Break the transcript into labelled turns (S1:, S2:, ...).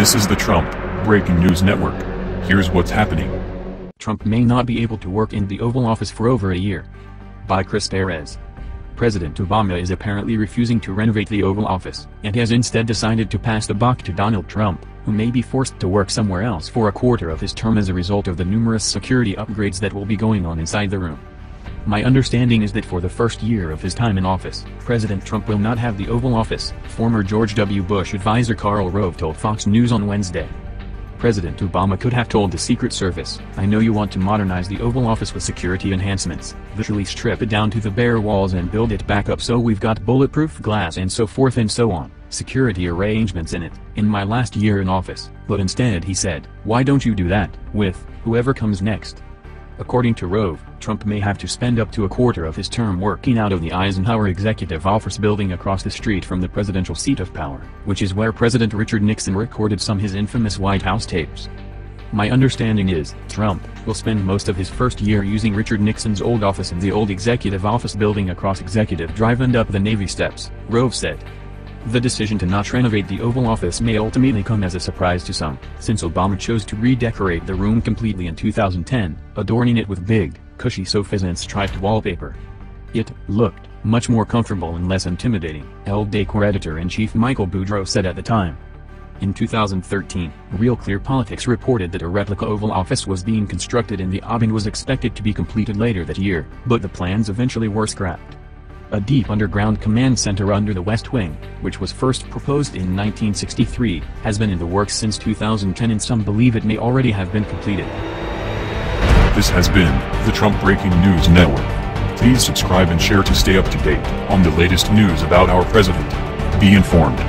S1: This is the Trump Breaking News Network. Here's what's happening.
S2: Trump may not be able to work in the Oval Office for over a year. By Chris Perez. President Obama is apparently refusing to renovate the Oval Office, and has instead decided to pass the buck to Donald Trump, who may be forced to work somewhere else for a quarter of his term as a result of the numerous security upgrades that will be going on inside the room. My understanding is that for the first year of his time in office, President Trump will not have the Oval Office, former George W. Bush advisor Karl Rove told Fox News on Wednesday. President Obama could have told the Secret Service, I know you want to modernize the Oval Office with security enhancements, literally strip it down to the bare walls and build it back up so we've got bulletproof glass and so forth and so on, security arrangements in it, in my last year in office, but instead he said, why don't you do that, with, whoever comes next. According to Rove, Trump may have to spend up to a quarter of his term working out of the Eisenhower Executive Office building across the street from the presidential seat of power, which is where President Richard Nixon recorded some of his infamous White House tapes. My understanding is, Trump will spend most of his first year using Richard Nixon's old office in the old Executive Office building across Executive Drive and up the Navy steps, Rove said. The decision to not renovate the Oval Office may ultimately come as a surprise to some, since Obama chose to redecorate the room completely in 2010, adorning it with big, cushy sofas and striped wallpaper. It looked much more comfortable and less intimidating, Elle Decor editor-in-chief Michael Boodro said at the time. In 2013, Real Clear Politics reported that a replica Oval Office was being constructed in the and was expected to be completed later that year, but the plans eventually were scrapped. A deep underground command center under the West Wing, which was first proposed in 1963, has been in the works since 2010 and some believe it may already have been completed.
S1: This has been the Trump Breaking News Network. Please subscribe and share to stay up to date on the latest news about our president. Be informed.